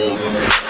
再见。